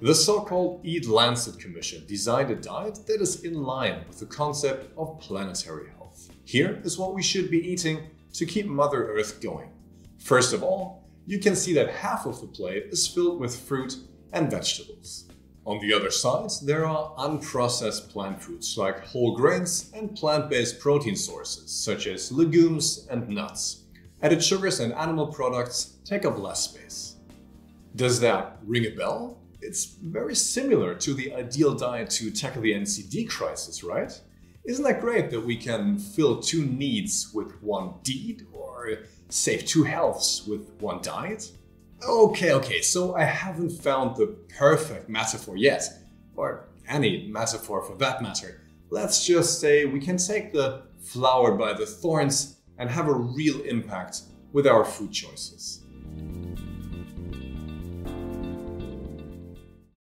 The so-called EAT-Lancet Commission designed a diet that is in line with the concept of planetary health. Here is what we should be eating to keep Mother Earth going. First of all, you can see that half of the plate is filled with fruit and vegetables. On the other side, there are unprocessed plant foods like whole grains and plant-based protein sources such as legumes and nuts. Added sugars and animal products take up less space. Does that ring a bell? It's very similar to the ideal diet to tackle the NCD crisis, right? Isn't that great that we can fill two needs with one deed or save two healths with one diet? Okay, okay, so I haven't found the perfect metaphor yet, or any metaphor for that matter. Let's just say we can take the flower by the thorns and have a real impact with our food choices.